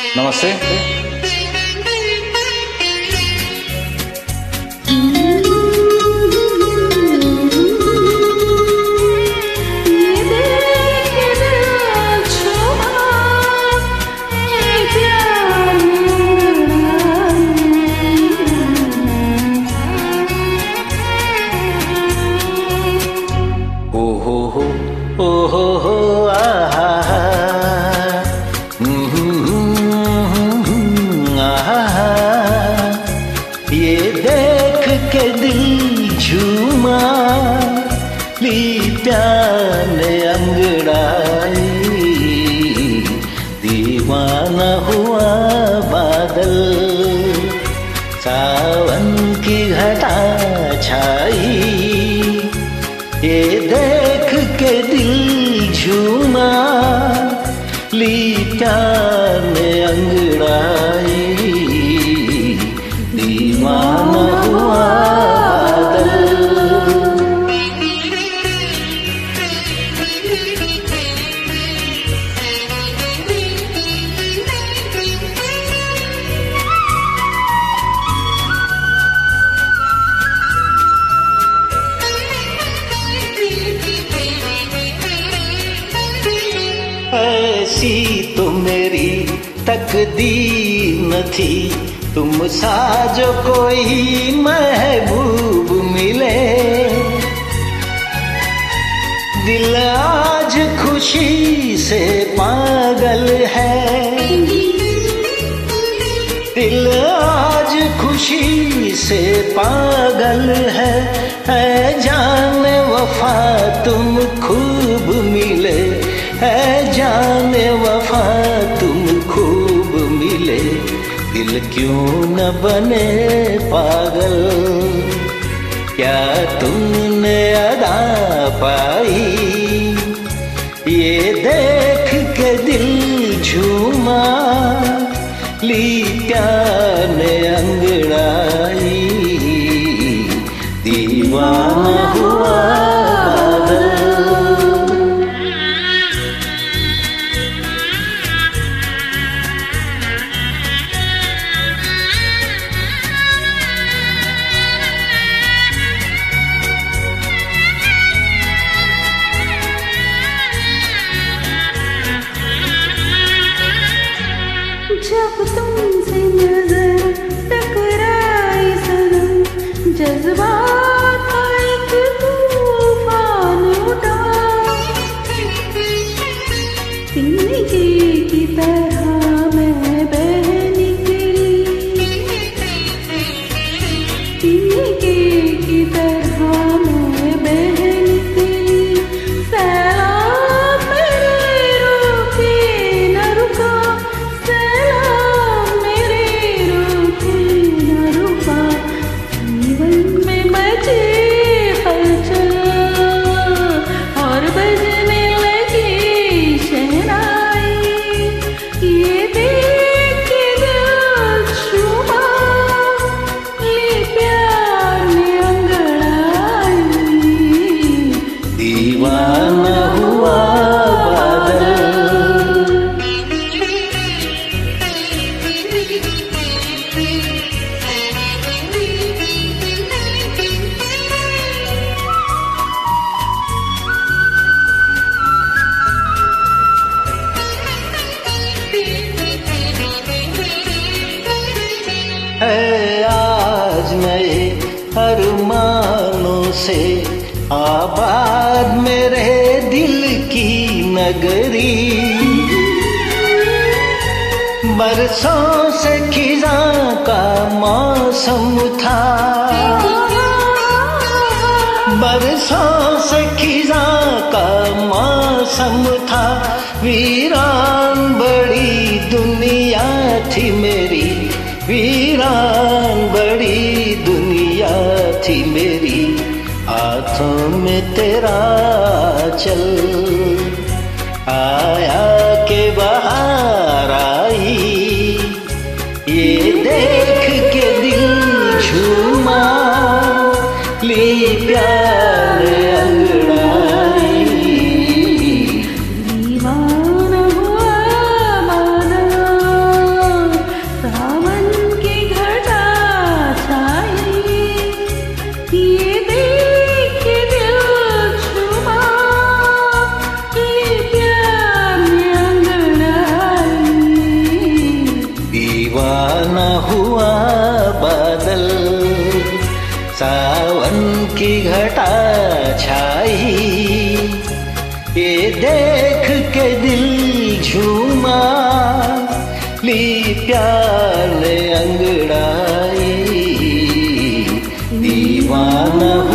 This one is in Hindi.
नमस्ते ओ हो हो ओ हो ये देख के दिल झूमा, ली प्यार अंगड़ाई। दीवाना हुआ बादल, सावन की घटा छाई। ये देख के दिल झूमा, ली प्यार तकदीर न थी। तुम सा जो कोई महबूब मिले। दिल आज खुशी से पागल है। दिल आज खुशी से पागल है। है जाने वफा तुम खूब मिले। है जान वफा क्यों न बने पागल? क्या तुमने अदा पाई? ये देख के दिल झूमा ली प्यार ने अंगड़ाई तिनके की तरह दीवाना हुआ आज नए अरमानों से आबाद मेरे दिल की नगरी। बरसों से खिजा का मौसम था। बरसों से खिजा का मौसम था। वीरान बड़ी दुनिया थी मेरी। वीरान हाथों में तेरा चल आया के बाहर घटा छाई। ये देख के दिल झूमा ली प्यार ने अंगड़ाई। दीवाना